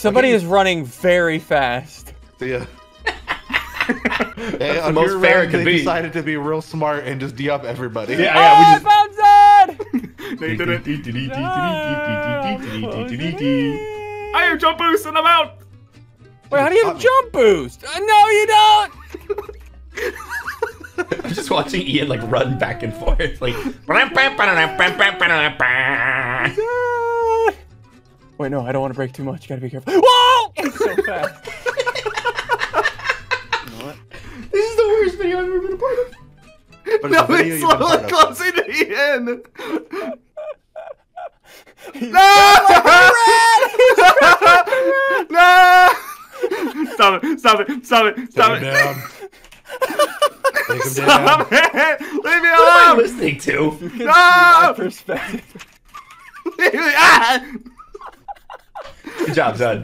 Somebody is running very fast. Yeah. That's Hey, the most fair it could be. decided to be real smart and just d up everybody. Yeah, oh, yeah, we I found Zud! just. I am jump boost and I'm out. Wait, how do you have jump boost? Uh, no, you don't! I'm just watching Ian like run back and forth, like. Zud! Wait, no, I don't want to break too much. You gotta be careful. Whoa! It's so fast. you know what? This is the worst video I've ever been a part of. But No, it's a video it's you've been slowly closing to Ian. No! no! Stop it! Stop it! Stop it! Stop Take it! down. Take him down. Stop it! Leave me What am I listening to? You can see No! my perspective. Leave me- ah! Good job, son.